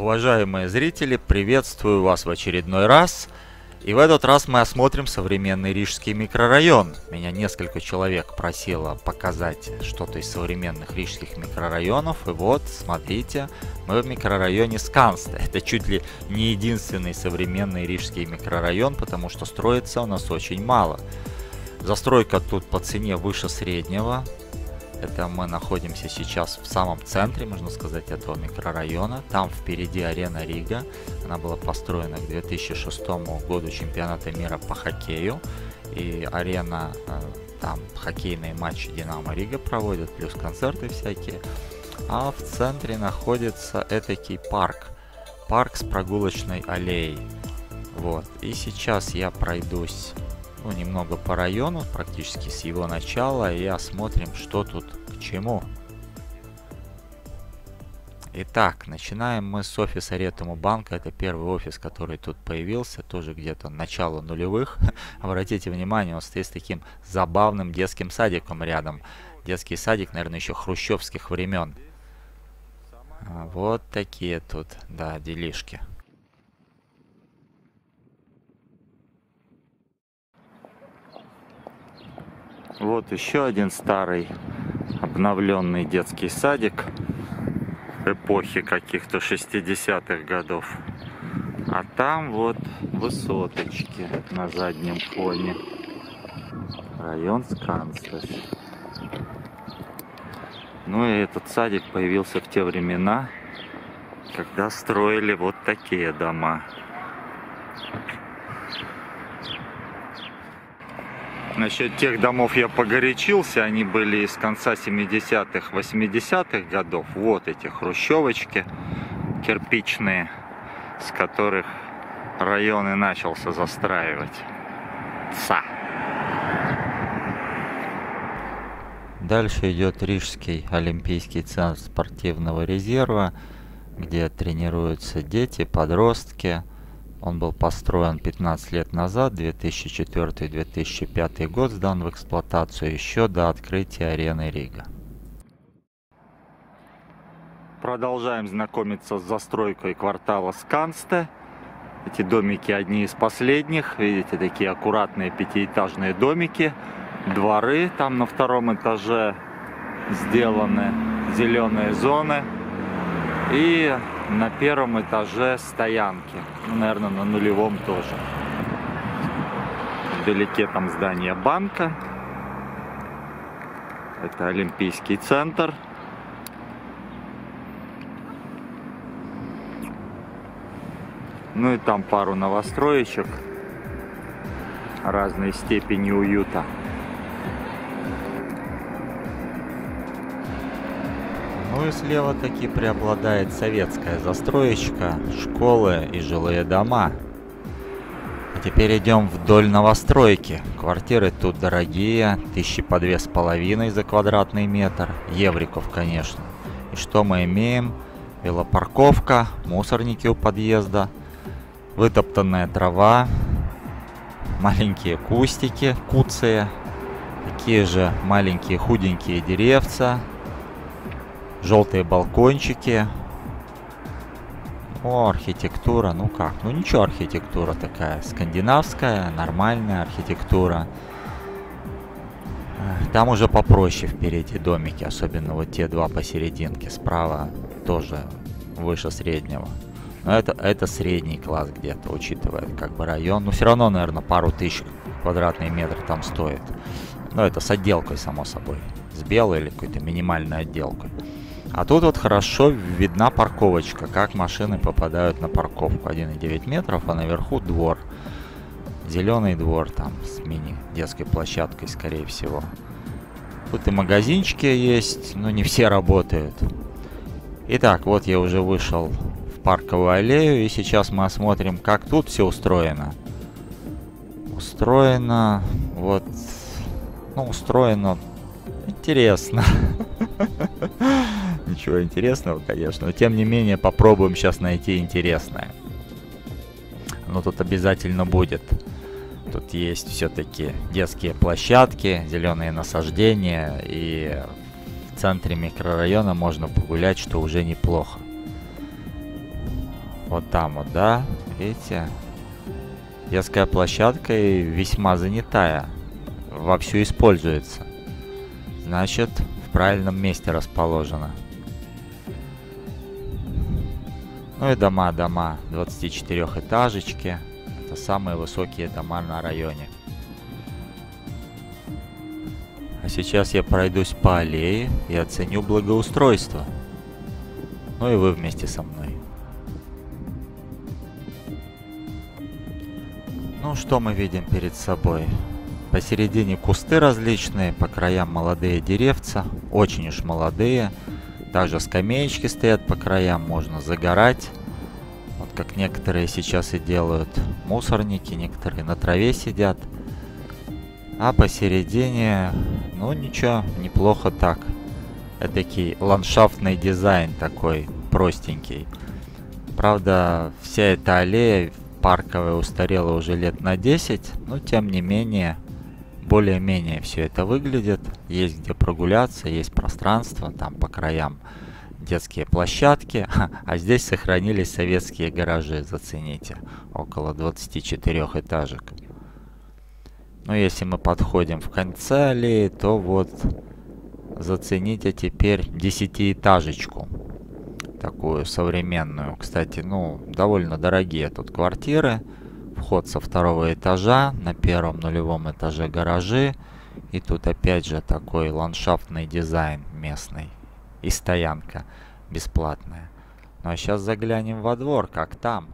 Уважаемые зрители, приветствую вас в очередной раз. И в этот раз мы осмотрим современный Рижский микрорайон. Меня несколько человек просило показать что-то из современных рижских микрорайонов. И вот, смотрите, мы в микрорайоне Сканста. Это чуть ли не единственный современный рижский микрорайон, потому что строится у нас очень мало. Застройка тут по цене выше среднего. Это мы находимся сейчас в самом центре, можно сказать, этого микрорайона. Там впереди арена Рига. Она была построена к 2006 году чемпионата мира по хоккею. И арена, э, там хоккейные матчи Динамо Рига проводят, плюс концерты всякие. А в центре находится этакий парк. Парк с прогулочной аллеей. Вот. И сейчас я пройдусь ну, немного по району, практически с его начала, и осмотрим, что тут к чему. Итак, начинаем мы с офиса Ретому банка. Это первый офис, который тут появился, тоже где-то начало нулевых. Обратите внимание, он стоит с таким забавным детским садиком рядом. Детский садик, наверное, еще хрущевских времен. А, вот такие тут, да, делишки. Вот еще один старый обновленный детский садик эпохи каких-то 60-х годов. А там вот высоточки на заднем фоне. Район Сканстас. Ну и этот садик появился в те времена, когда строили вот такие дома. Насчет тех домов я погорячился, они были из конца 70-х, 80-х годов. Вот эти хрущевочки кирпичные, с которых район и начался застраивать. Ца. Дальше идет Рижский Олимпийский центр спортивного резерва, где тренируются дети, подростки, он был построен 15 лет назад, 2004-2005 год, сдан в эксплуатацию еще до открытия арены Рига. Продолжаем знакомиться с застройкой квартала Скансте. Эти домики одни из последних. Видите, такие аккуратные пятиэтажные домики. Дворы там на втором этаже сделаны. Зеленые зоны. И на первом этаже стоянки. Ну, наверное, на нулевом тоже. Вдалеке там здание банка. Это Олимпийский центр. Ну и там пару новостроечек разной степени уюта. Ну и слева таки преобладает советская застроечка, школы и жилые дома. А теперь идем вдоль новостройки. Квартиры тут дорогие, тысячи по две с половиной за квадратный метр. Евриков, конечно. И что мы имеем? Велопарковка, мусорники у подъезда, вытоптанная трава, маленькие кустики, куция, такие же маленькие худенькие деревца, желтые балкончики. О, архитектура, ну как, ну ничего архитектура такая, скандинавская, нормальная архитектура. Там уже попроще впереди домики, особенно вот те два посерединке, справа тоже выше среднего. Но это, это средний класс где-то, учитывая как бы район. Но все равно, наверное, пару тысяч квадратный метр там стоит. Но это с отделкой, само собой. С белой или какой-то минимальной отделкой. А тут вот хорошо видна парковочка, как машины попадают на парковку. 1,9 метров, а наверху двор. Зеленый двор там с мини детской площадкой, скорее всего. Тут и магазинчики есть, но не все работают. Итак, вот я уже вышел в парковую аллею, и сейчас мы осмотрим, как тут все устроено. Устроено, вот, ну, устроено интересно. Ничего интересного, конечно, но тем не менее попробуем сейчас найти интересное. Но тут обязательно будет. Тут есть все-таки детские площадки, зеленые насаждения, и в центре микрорайона можно погулять, что уже неплохо. Вот там вот, да? Видите? Детская площадка и весьма занятая. Вовсю используется. Значит, в правильном месте расположена. Ну и дома, дома. 24 этажечки. Это самые высокие дома на районе. А сейчас я пройдусь по аллее и оценю благоустройство. Ну и вы вместе со мной. Ну что мы видим перед собой? Посередине кусты различные, по краям молодые деревца, очень уж молодые. Также скамеечки стоят по краям, можно загорать. Вот как некоторые сейчас и делают. Мусорники, некоторые на траве сидят. А посередине, ну ничего, неплохо так. Этакий ландшафтный дизайн такой, простенький. Правда, вся эта аллея парковая устарела уже лет на 10, но тем не менее более-менее все это выглядит. Есть где прогуляться, есть пространство, там по краям детские площадки, а здесь сохранились советские гаражи, зацените, около 24 этажек. Но если мы подходим в конце аллеи, то вот зацените теперь десятиэтажечку. Такую современную. Кстати, ну, довольно дорогие тут квартиры вход со второго этажа, на первом нулевом этаже гаражи. И тут опять же такой ландшафтный дизайн местный. И стоянка бесплатная. Ну а сейчас заглянем во двор, как там.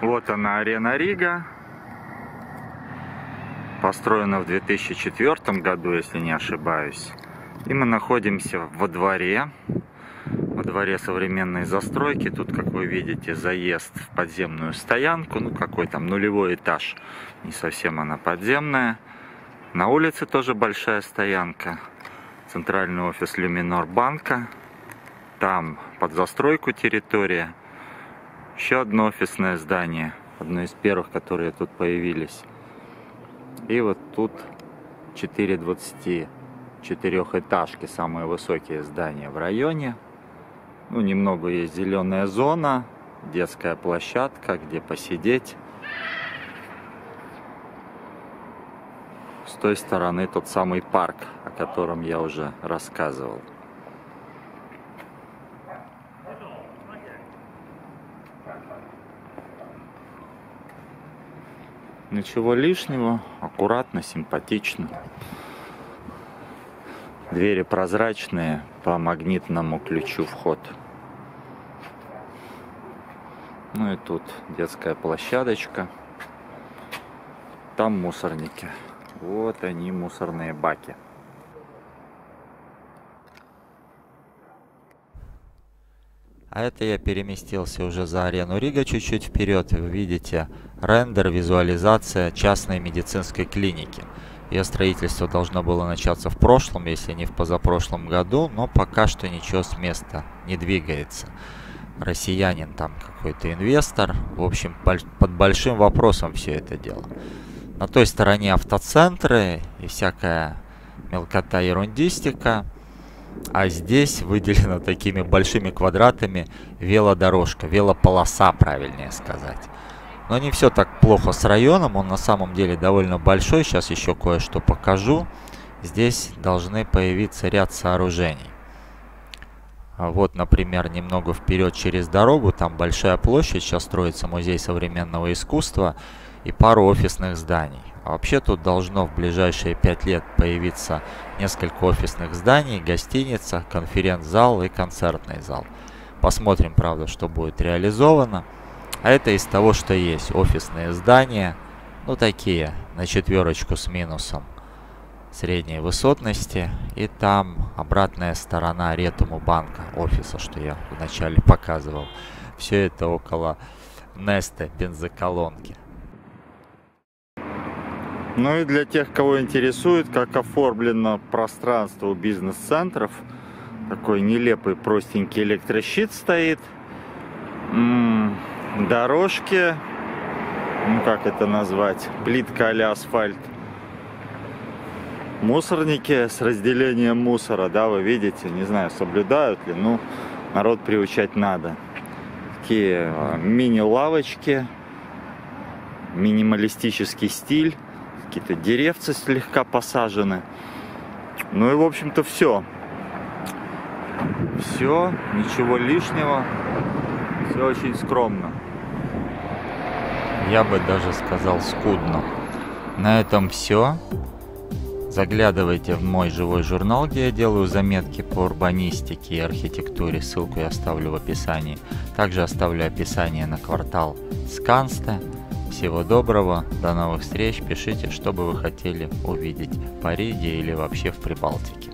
Вот она, арена Рига. Построена в 2004 году, если не ошибаюсь. И мы находимся во дворе во дворе современной застройки. Тут, как вы видите, заезд в подземную стоянку. Ну, какой там нулевой этаж. Не совсем она подземная. На улице тоже большая стоянка. Центральный офис Люминор банка. Там под застройку территория. Еще одно офисное здание. Одно из первых, которые тут появились. И вот тут 4 24 самые высокие здания в районе. Ну, немного есть зеленая зона, детская площадка, где посидеть. С той стороны тот самый парк, о котором я уже рассказывал. Ничего лишнего, аккуратно, симпатично. Двери прозрачные, по магнитному ключу вход. Ну и тут детская площадочка. Там мусорники. Вот они, мусорные баки. А это я переместился уже за арену Рига чуть-чуть вперед. Вы видите рендер, визуализация частной медицинской клиники. Ее строительство должно было начаться в прошлом, если не в позапрошлом году, но пока что ничего с места не двигается. Россиянин там какой-то инвестор. В общем, под большим вопросом все это дело. На той стороне автоцентры и всякая мелкота ерундистика. А здесь выделена такими большими квадратами велодорожка, велополоса, правильнее сказать. Но не все так плохо с районом, он на самом деле довольно большой. Сейчас еще кое-что покажу. Здесь должны появиться ряд сооружений. А вот, например, немного вперед через дорогу, там большая площадь, сейчас строится музей современного искусства и пару офисных зданий. А вообще тут должно в ближайшие пять лет появиться несколько офисных зданий, гостиница, конференц-зал и концертный зал. Посмотрим, правда, что будет реализовано. А это из того, что есть. Офисные здания, ну такие, на четверочку с минусом средней высотности. И там обратная сторона Ретуму банка, офиса, что я вначале показывал. Все это около Неста бензоколонки. Ну и для тех, кого интересует, как оформлено пространство у бизнес-центров, такой нелепый простенький электрощит стоит. М -м дорожки, ну как это назвать, плитка а асфальт. Мусорники с разделением мусора, да, вы видите, не знаю, соблюдают ли, ну, народ приучать надо. Такие а, мини-лавочки, минималистический стиль, какие-то деревцы слегка посажены. Ну и, в общем-то, все. Все, ничего лишнего, все очень скромно. Я бы даже сказал скудно. На этом все. Заглядывайте в мой живой журнал, где я делаю заметки по урбанистике и архитектуре. Ссылку я оставлю в описании. Также оставлю описание на квартал Сканста. Всего доброго, до новых встреч. Пишите, что бы вы хотели увидеть в Париде или вообще в Прибалтике.